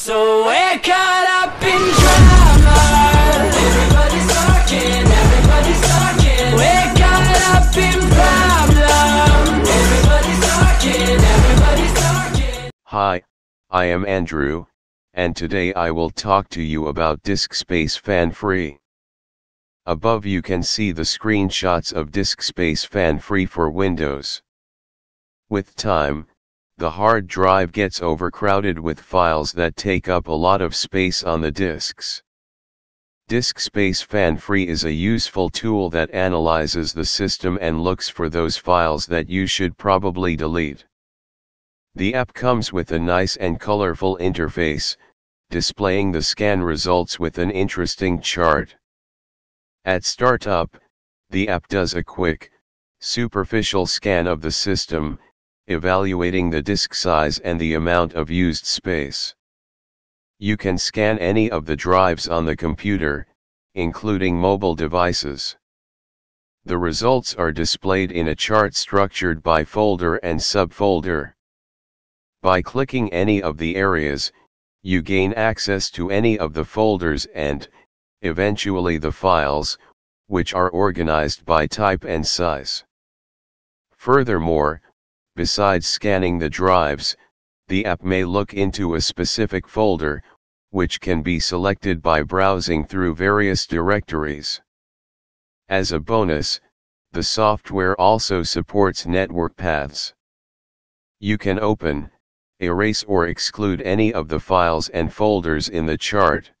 So we're caught up in drama. Everybody's talking, everybody's talking. We're caught up in problem. Everybody's talking, everybody's talking. Hi, I am Andrew, and today I will talk to you about Disk Space Fan Free. Above you can see the screenshots of Disk Space Fan Free for Windows. With time, the hard drive gets overcrowded with files that take up a lot of space on the disks. Disk Space Fan Free is a useful tool that analyzes the system and looks for those files that you should probably delete. The app comes with a nice and colorful interface, displaying the scan results with an interesting chart. At startup, the app does a quick, superficial scan of the system, evaluating the disk size and the amount of used space. You can scan any of the drives on the computer, including mobile devices. The results are displayed in a chart structured by folder and subfolder. By clicking any of the areas, you gain access to any of the folders and, eventually the files, which are organized by type and size. Furthermore, Besides scanning the drives, the app may look into a specific folder, which can be selected by browsing through various directories. As a bonus, the software also supports network paths. You can open, erase or exclude any of the files and folders in the chart.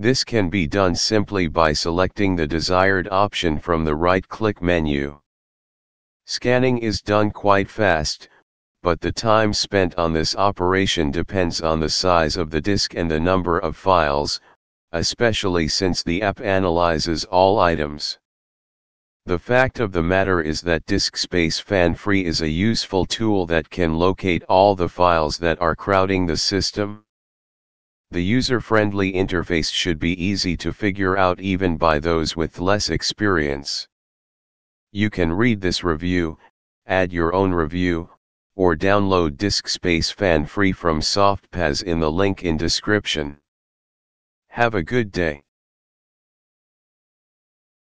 This can be done simply by selecting the desired option from the right-click menu. Scanning is done quite fast, but the time spent on this operation depends on the size of the disk and the number of files, especially since the app analyzes all items. The fact of the matter is that Disk Space Fan Free is a useful tool that can locate all the files that are crowding the system. The user-friendly interface should be easy to figure out even by those with less experience. You can read this review, add your own review, or download disk space fan free from Softpaz in the link in description. Have a good day.